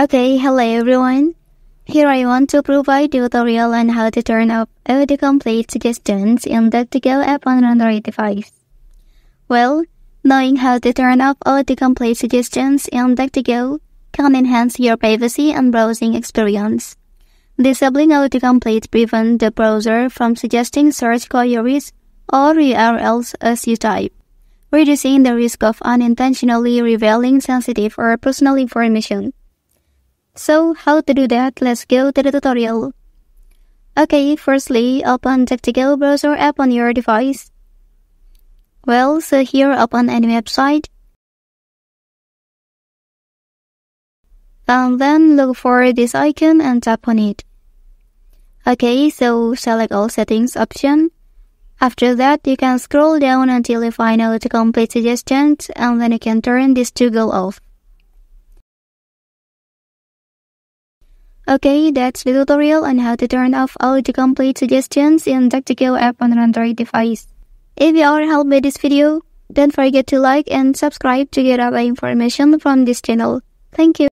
Okay, hello everyone. Here I want to provide you tutorial on how to turn off autocomplete suggestions in DuckDuckGo app on Android device. Well, knowing how to turn off autocomplete suggestions in DuckDuckGo can enhance your privacy and browsing experience. Disabling autocomplete prevents the browser from suggesting search queries or URLs as you type, reducing the risk of unintentionally revealing sensitive or personal information. So, how to do that? Let's go to the tutorial. Okay, firstly, open DuckDuckGo browser app on your device. Well, so here open any website. And then look for this icon and tap on it. Okay, so select all settings option. After that, you can scroll down until you find autocomplete suggestions and then you can turn this toggle off. Okay, that's the tutorial on how to turn off autocomplete suggestions in DuckDuckGo app on an Android device. If you are helped by this video, don't forget to like and subscribe to get other information from this channel. Thank you.